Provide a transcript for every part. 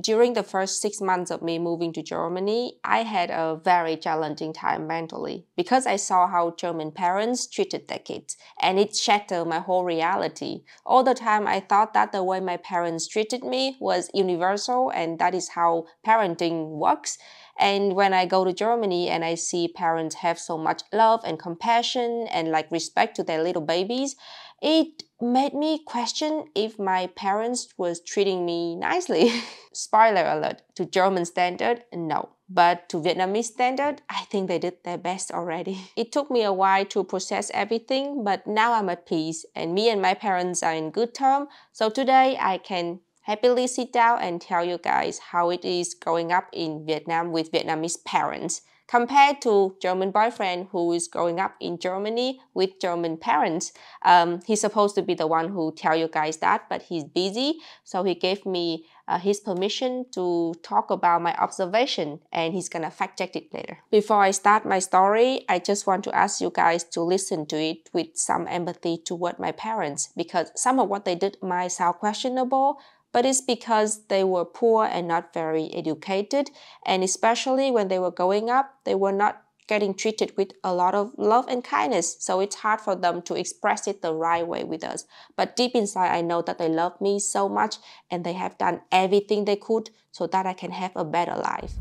during the first six months of me moving to Germany, I had a very challenging time mentally because I saw how German parents treated their kids and it shattered my whole reality. All the time I thought that the way my parents treated me was universal and that is how parenting works. And when I go to Germany and I see parents have so much love and compassion and like respect to their little babies, it made me question if my parents was treating me nicely. Spoiler alert, to German standard, no. But to Vietnamese standard, I think they did their best already. It took me a while to process everything, but now I'm at peace and me and my parents are in good terms. So today I can happily sit down and tell you guys how it is growing up in Vietnam with Vietnamese parents compared to German boyfriend who is growing up in Germany with German parents. Um, he's supposed to be the one who tell you guys that, but he's busy. So he gave me uh, his permission to talk about my observation and he's gonna fact check it later. Before I start my story, I just want to ask you guys to listen to it with some empathy toward my parents because some of what they did might sound questionable, but it's because they were poor and not very educated. And especially when they were growing up, they were not getting treated with a lot of love and kindness. So it's hard for them to express it the right way with us. But deep inside, I know that they love me so much and they have done everything they could so that I can have a better life.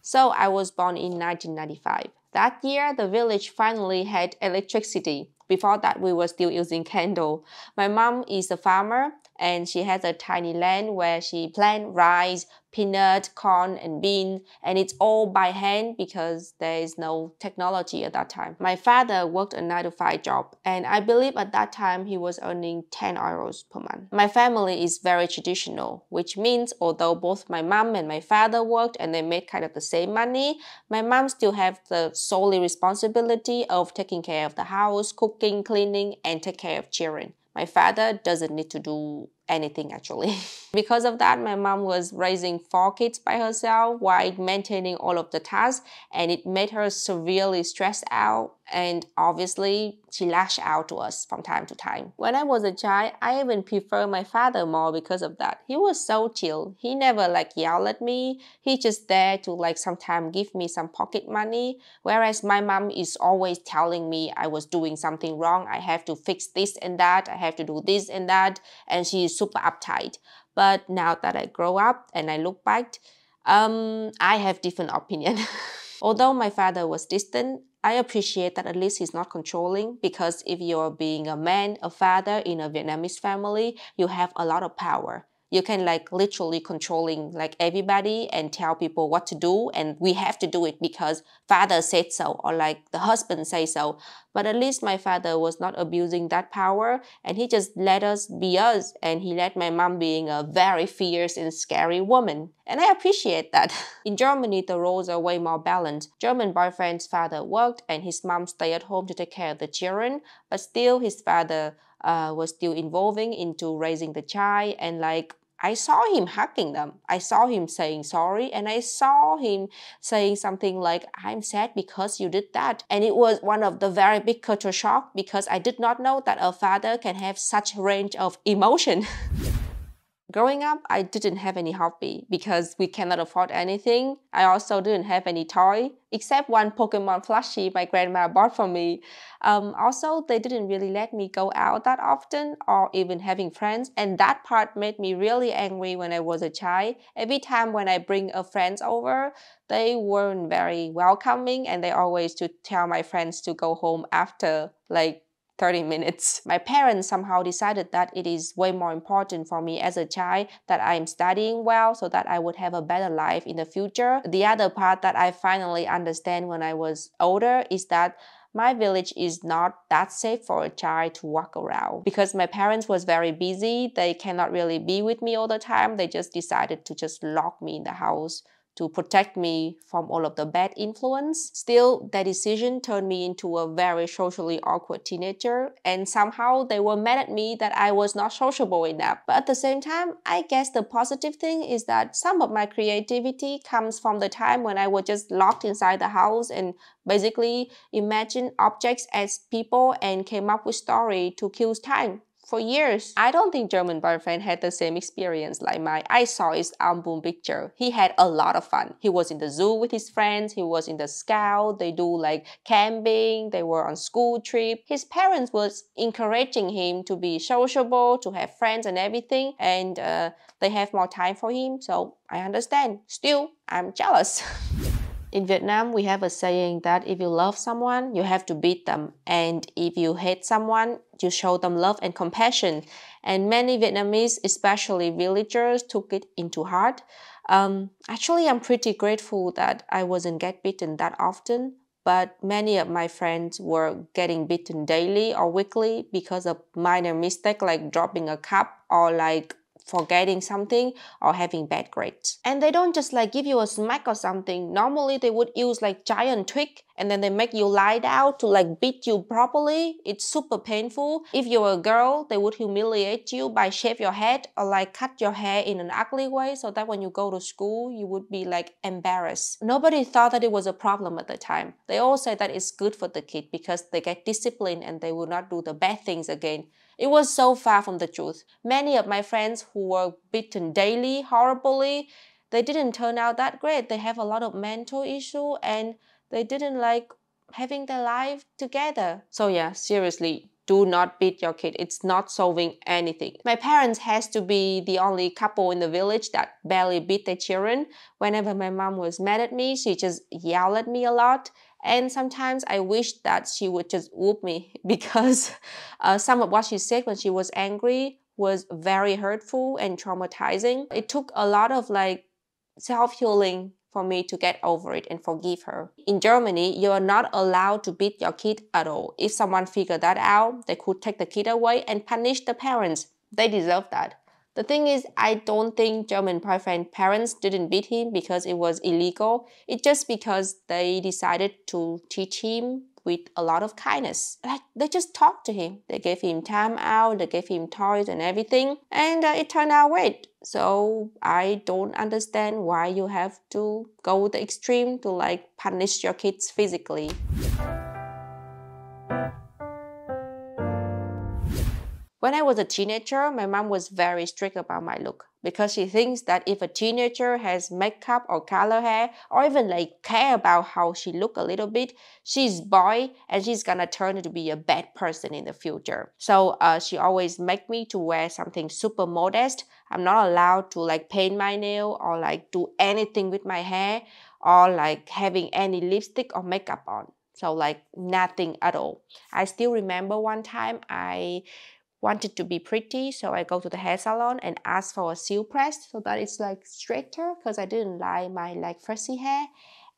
So I was born in 1995. That year, the village finally had electricity. Before that, we were still using candle. My mom is a farmer and she has a tiny land where she plant rice, peanut, corn, and bean, and it's all by hand because there is no technology at that time. My father worked a 9 to 5 job, and I believe at that time he was earning 10 euros per month. My family is very traditional, which means although both my mom and my father worked and they made kind of the same money, my mom still have the solely responsibility of taking care of the house, cooking, cleaning, and take care of children. My father doesn't need to do anything actually. because of that, my mom was raising four kids by herself while maintaining all of the tasks and it made her severely stressed out and obviously she lashed out to us from time to time. When I was a child, I even prefer my father more because of that. He was so chill. He never like yelled at me. He just there to like sometimes give me some pocket money. Whereas my mom is always telling me I was doing something wrong. I have to fix this and that. I have to do this and that. And she is super uptight. But now that I grow up and I look back, um, I have different opinion. Although my father was distant, I appreciate that at least he's not controlling because if you're being a man, a father in a Vietnamese family, you have a lot of power you can like literally controlling like everybody and tell people what to do and we have to do it because father said so or like the husband say so. But at least my father was not abusing that power and he just let us be us and he let my mom being a very fierce and scary woman. And i appreciate that. In germany the roles are way more balanced. German boyfriend's father worked and his mom stayed at home to take care of the children but still his father uh, was still involving into raising the child and like I saw him hugging them. I saw him saying sorry and I saw him saying something like, I'm sad because you did that. And it was one of the very big culture shock because I did not know that a father can have such a range of emotion. Growing up, I didn't have any hobby because we cannot afford anything. I also didn't have any toy except one Pokemon plushie my grandma bought for me. Um, also, they didn't really let me go out that often or even having friends, and that part made me really angry when I was a child. Every time when I bring a friend over, they weren't very welcoming and they always to tell my friends to go home after like 30 minutes. My parents somehow decided that it is way more important for me as a child that I am studying well so that I would have a better life in the future. The other part that I finally understand when I was older is that my village is not that safe for a child to walk around because my parents was very busy they cannot really be with me all the time they just decided to just lock me in the house to protect me from all of the bad influence. Still, that decision turned me into a very socially awkward teenager, and somehow they were mad at me that I was not sociable enough. But at the same time, I guess the positive thing is that some of my creativity comes from the time when I was just locked inside the house and basically imagine objects as people and came up with story to kill time for years. I don't think German boyfriend had the same experience like mine. I saw his album picture. He had a lot of fun. He was in the zoo with his friends. He was in the scout. They do like camping. They were on school trip. His parents was encouraging him to be sociable, to have friends and everything. And uh, they have more time for him. So I understand. Still, I'm jealous. In Vietnam, we have a saying that if you love someone, you have to beat them. And if you hate someone, you show them love and compassion. And many Vietnamese, especially villagers, took it into heart. Um, actually, I'm pretty grateful that I wasn't get beaten that often. But many of my friends were getting beaten daily or weekly because of minor mistake like dropping a cup or like forgetting something or having bad grades. And they don't just like give you a smack or something. Normally they would use like giant twig and then they make you lie down to like beat you properly. It's super painful. If you're a girl, they would humiliate you by shave your head or like cut your hair in an ugly way so that when you go to school, you would be like embarrassed. Nobody thought that it was a problem at the time. They all said that it's good for the kid because they get disciplined and they will not do the bad things again. It was so far from the truth. Many of my friends who were beaten daily, horribly, they didn't turn out that great. They have a lot of mental issue and they didn't like having their life together. So yeah, seriously, do not beat your kid. It's not solving anything. My parents has to be the only couple in the village that barely beat their children. Whenever my mom was mad at me, she just yelled at me a lot. And sometimes I wish that she would just whoop me because uh, some of what she said when she was angry was very hurtful and traumatizing. It took a lot of like self-healing for me to get over it and forgive her. In Germany, you are not allowed to beat your kid at all. If someone figured that out, they could take the kid away and punish the parents. They deserve that. The thing is, I don't think German parents didn't beat him because it was illegal. It's just because they decided to teach him with a lot of kindness. Like they just talked to him. They gave him time out, they gave him toys and everything, and uh, it turned out great. So I don't understand why you have to go the extreme to like punish your kids physically. When I was a teenager, my mom was very strict about my look because she thinks that if a teenager has makeup or color hair or even like care about how she look a little bit, she's boy and she's gonna turn to be a bad person in the future. So uh, she always make me to wear something super modest. I'm not allowed to like paint my nail or like do anything with my hair or like having any lipstick or makeup on. So like nothing at all. I still remember one time I wanted to be pretty, so I go to the hair salon and ask for a seal press so that it's like straighter because I didn't like my like frizzy hair.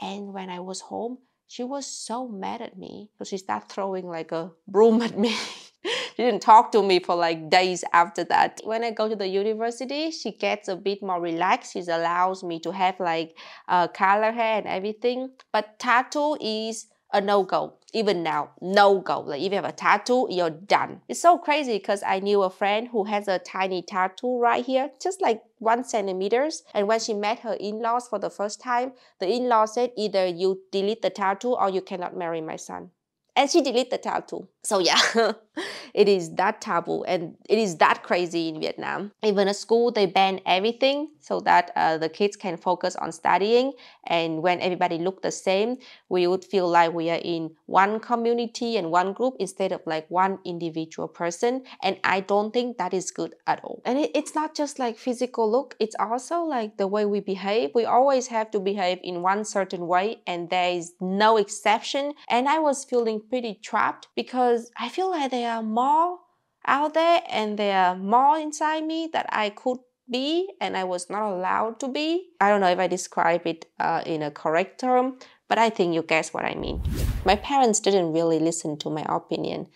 And when I was home, she was so mad at me. So she started throwing like a broom at me. she didn't talk to me for like days after that. When I go to the university, she gets a bit more relaxed. She allows me to have like uh, color hair and everything. But tattoo is a no-go. Even now, no-go. Like if you have a tattoo, you're done. It's so crazy because I knew a friend who has a tiny tattoo right here, just like one centimeters. And when she met her in-laws for the first time, the in-law said either you delete the tattoo or you cannot marry my son and she deleted the tattoo. So yeah, it is that taboo and it is that crazy in Vietnam. Even at school, they ban everything so that uh, the kids can focus on studying. And when everybody look the same, we would feel like we are in one community and one group instead of like one individual person. And I don't think that is good at all. And it, it's not just like physical look, it's also like the way we behave. We always have to behave in one certain way and there is no exception. And I was feeling pretty trapped because I feel like there are more out there and there are more inside me that I could be and I was not allowed to be. I don't know if I describe it uh, in a correct term, but I think you guess what I mean. My parents didn't really listen to my opinion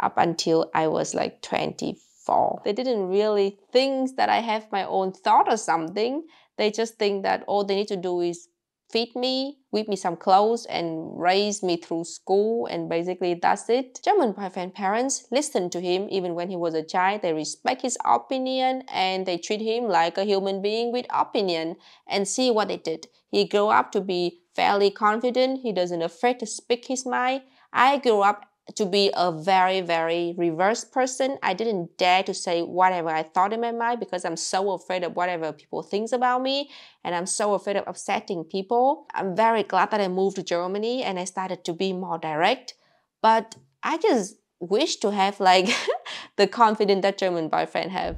up until I was like 24. They didn't really think that I have my own thought or something. They just think that all they need to do is feed me, whip me some clothes, and raise me through school, and basically that's it. German boyfriend parents listen to him even when he was a child. They respect his opinion and they treat him like a human being with opinion and see what they did. He grew up to be fairly confident. He doesn't afraid to speak his mind. I grew up to be a very, very reverse person. I didn't dare to say whatever I thought in my mind because I'm so afraid of whatever people think about me and I'm so afraid of upsetting people. I'm very glad that I moved to Germany and I started to be more direct. But I just wish to have like the confidence that German boyfriend have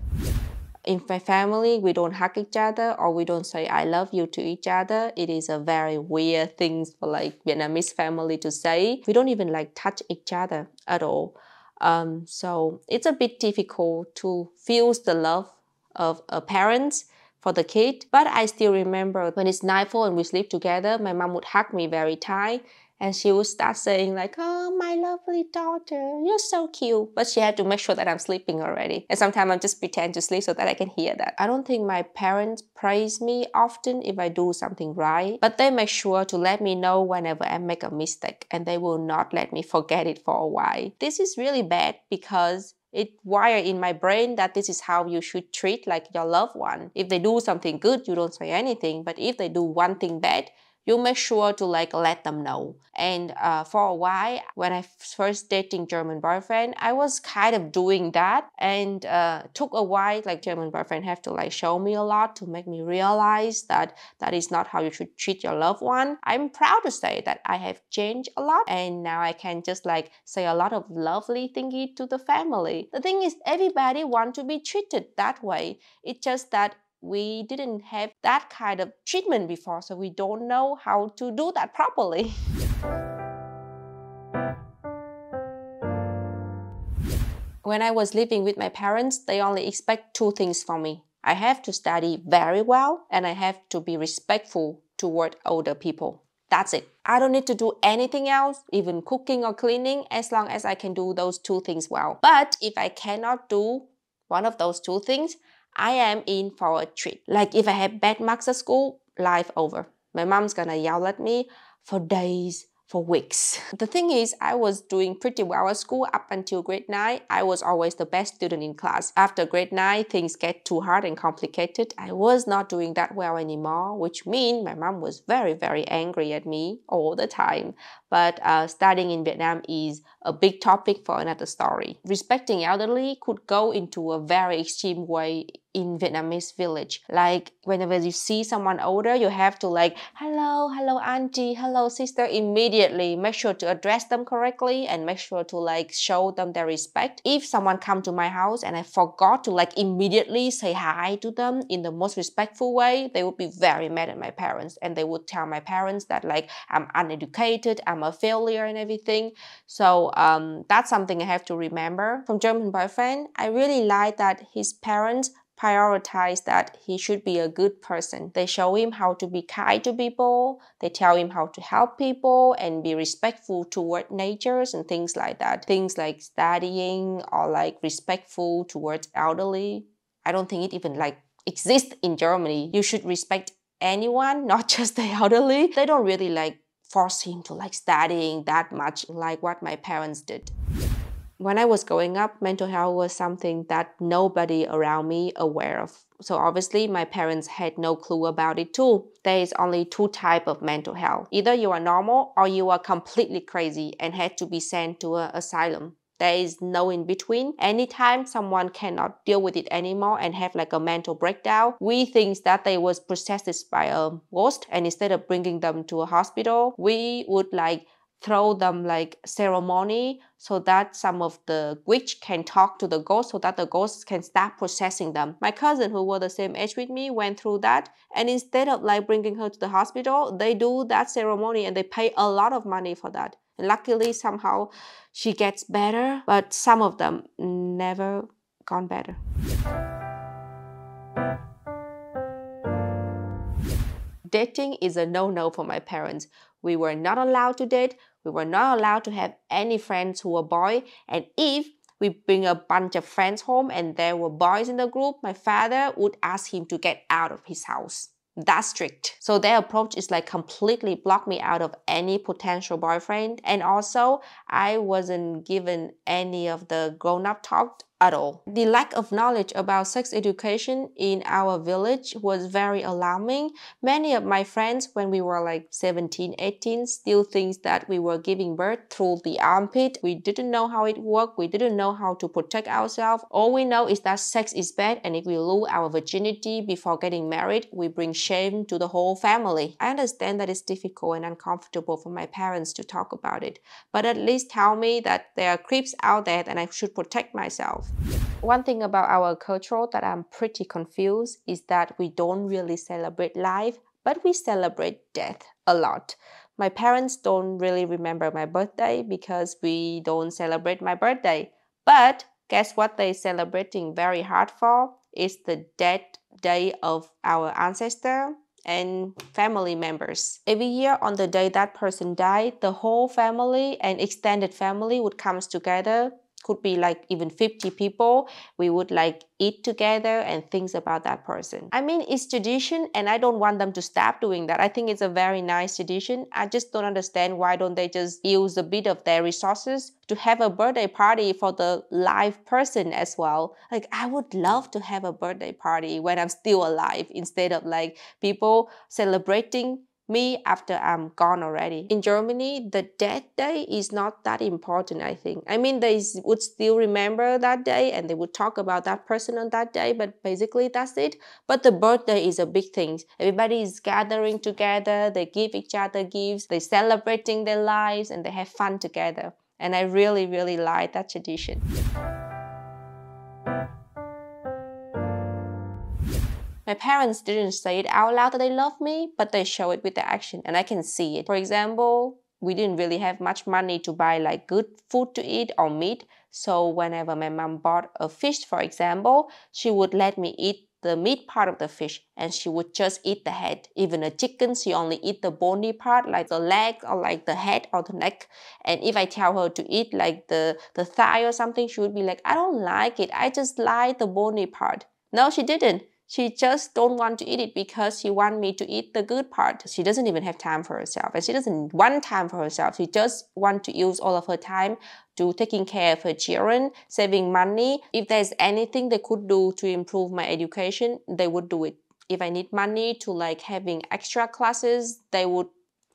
in my family, we don't hug each other or we don't say I love you to each other. It is a very weird thing for like Vietnamese family to say. We don't even like touch each other at all. Um, so it's a bit difficult to feel the love of a parent for the kid. But I still remember when it's nightfall and we sleep together, my mom would hug me very tight and she would start saying like oh my lovely daughter you're so cute. But she had to make sure that i'm sleeping already. And sometimes i just pretend to sleep so that i can hear that. I don't think my parents praise me often if i do something right but they make sure to let me know whenever i make a mistake and they will not let me forget it for a while. This is really bad because it wired in my brain that this is how you should treat like your loved one. If they do something good you don't say anything. But if they do one thing bad you make sure to like let them know. And uh, for a while, when I first dating German boyfriend, I was kind of doing that, and uh, took a while. Like German boyfriend have to like show me a lot to make me realize that that is not how you should treat your loved one. I'm proud to say that I have changed a lot, and now I can just like say a lot of lovely thingy to the family. The thing is, everybody want to be treated that way. It's just that we didn't have that kind of treatment before, so we don't know how to do that properly. when I was living with my parents, they only expect two things from me. I have to study very well and I have to be respectful toward older people. That's it. I don't need to do anything else, even cooking or cleaning, as long as I can do those two things well. But if I cannot do one of those two things, I am in for a treat. Like if I have bad marks at school, life over. My mom's gonna yell at me for days, for weeks. The thing is, I was doing pretty well at school up until grade 9. I was always the best student in class. After grade 9, things get too hard and complicated. I was not doing that well anymore, which means my mom was very, very angry at me all the time. But uh, studying in Vietnam is a big topic for another story. Respecting elderly could go into a very extreme way in Vietnamese village. Like whenever you see someone older, you have to like, hello, hello auntie, hello sister, immediately make sure to address them correctly and make sure to like show them their respect. If someone come to my house and I forgot to like immediately say hi to them in the most respectful way, they would be very mad at my parents and they would tell my parents that like I'm uneducated, I'm a failure and everything. So um, that's something I have to remember. From German boyfriend, I really like that his parents prioritize that he should be a good person. They show him how to be kind to people, they tell him how to help people and be respectful toward natures and things like that. Things like studying or like respectful towards elderly. I don't think it even like exists in Germany. You should respect anyone, not just the elderly. They don't really like force him to like studying that much like what my parents did when I was growing up, mental health was something that nobody around me aware of. So obviously my parents had no clue about it too. There is only two type of mental health. Either you are normal or you are completely crazy and had to be sent to an asylum. There is no in between. Anytime someone cannot deal with it anymore and have like a mental breakdown, we think that they was possessed by a ghost and instead of bringing them to a hospital, we would like throw them like ceremony so that some of the witch can talk to the ghost so that the ghosts can start processing them. My cousin who was the same age with me went through that and instead of like bringing her to the hospital, they do that ceremony and they pay a lot of money for that. Luckily somehow she gets better, but some of them never gone better. Dating is a no-no for my parents. We were not allowed to date. We were not allowed to have any friends who were boy. And if we bring a bunch of friends home and there were boys in the group, my father would ask him to get out of his house. That's strict. So their approach is like completely block me out of any potential boyfriend. And also, I wasn't given any of the grown up talk at all. The lack of knowledge about sex education in our village was very alarming. Many of my friends, when we were like 17, 18, still thinks that we were giving birth through the armpit. We didn't know how it worked. We didn't know how to protect ourselves. All we know is that sex is bad and if we lose our virginity before getting married, we bring shame to the whole family. I understand that it's difficult and uncomfortable for my parents to talk about it, but at least tell me that there are creeps out there and I should protect myself. One thing about our culture that I'm pretty confused is that we don't really celebrate life, but we celebrate death a lot. My parents don't really remember my birthday because we don't celebrate my birthday. But guess what they're celebrating very hard for? Is the death day of our ancestor and family members. Every year on the day that person died, the whole family and extended family would come together could be like even 50 people we would like eat together and things about that person. I mean it's tradition and i don't want them to stop doing that. I think it's a very nice tradition. I just don't understand why don't they just use a bit of their resources to have a birthday party for the live person as well. Like i would love to have a birthday party when i'm still alive instead of like people celebrating me after I'm gone already. In Germany, the death day is not that important, I think. I mean, they would still remember that day and they would talk about that person on that day, but basically that's it. But the birthday is a big thing. Everybody is gathering together, they give each other gifts, they're celebrating their lives, and they have fun together. And I really, really like that tradition. My parents didn't say it out loud that they love me, but they show it with their action and I can see it. For example, we didn't really have much money to buy like good food to eat or meat. So whenever my mom bought a fish, for example, she would let me eat the meat part of the fish and she would just eat the head. Even a chicken, she only eat the bony part like the leg or like the head or the neck. And if I tell her to eat like the, the thigh or something, she would be like, I don't like it. I just like the bony part. No, she didn't. She just don't want to eat it because she want me to eat the good part. She doesn't even have time for herself and she doesn't want time for herself. She just want to use all of her time to taking care of her children, saving money. If there's anything they could do to improve my education, they would do it. If I need money to like having extra classes, they would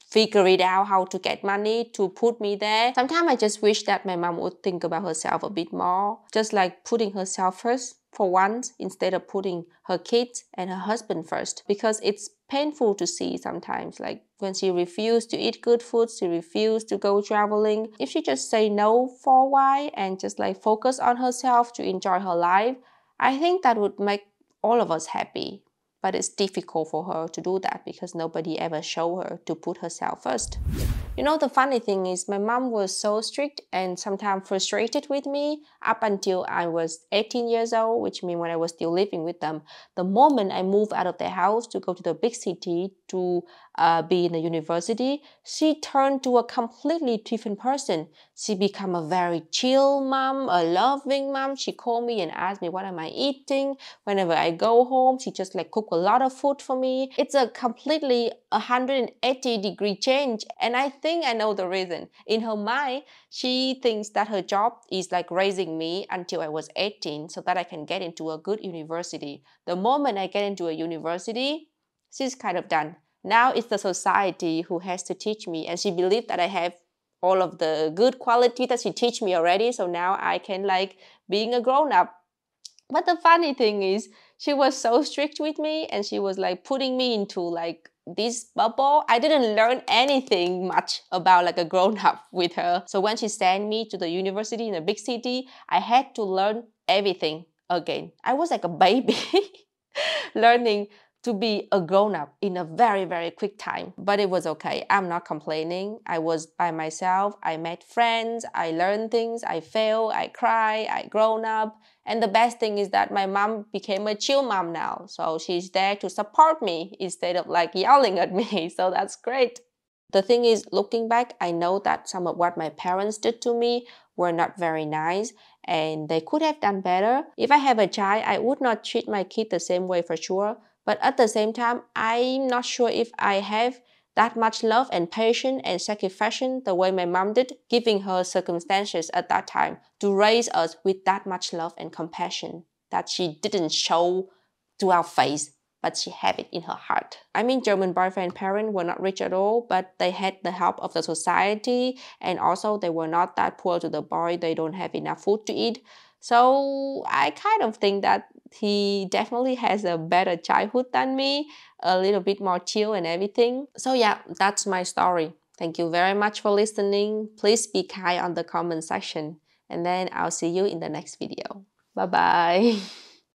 figure it out how to get money to put me there. Sometimes I just wish that my mom would think about herself a bit more, just like putting herself first for once instead of putting her kids and her husband first because it's painful to see sometimes like when she refused to eat good food she refused to go traveling. If she just say no for a while and just like focus on herself to enjoy her life i think that would make all of us happy but it's difficult for her to do that because nobody ever show her to put herself first you know, the funny thing is my mom was so strict and sometimes frustrated with me up until I was 18 years old, which means when I was still living with them. The moment I moved out of their house to go to the big city to uh, be in the university, she turned to a completely different person. She became a very chill mom, a loving mom. She called me and asked me what am I eating. Whenever I go home, she just like cook a lot of food for me. It's a completely 180 degree change. And I think I know the reason. In her mind, she thinks that her job is like raising me until I was 18 so that I can get into a good university. The moment I get into a university, she's kind of done. Now it's the society who has to teach me, and she believed that I have all of the good quality that she teach me already. So now I can like being a grown up. But the funny thing is, she was so strict with me, and she was like putting me into like this bubble. I didn't learn anything much about like a grown up with her. So when she sent me to the university in a big city, I had to learn everything again. I was like a baby learning to be a grown up in a very, very quick time. But it was okay. I'm not complaining. I was by myself. I met friends. I learned things. I failed. I cry. I grown up. And the best thing is that my mom became a chill mom now. So she's there to support me instead of like yelling at me. So that's great. The thing is, looking back, I know that some of what my parents did to me were not very nice and they could have done better. If I have a child, I would not treat my kid the same way for sure but at the same time, I'm not sure if I have that much love and patience and sacrifice the way my mom did, giving her circumstances at that time to raise us with that much love and compassion that she didn't show to our face, but she had it in her heart. I mean, German boyfriend parents were not rich at all, but they had the help of the society, and also they were not that poor to the boy. They don't have enough food to eat. So I kind of think that he definitely has a better childhood than me, a little bit more chill and everything. So yeah, that's my story. Thank you very much for listening. Please be kind on the comment section. And then I'll see you in the next video. Bye bye.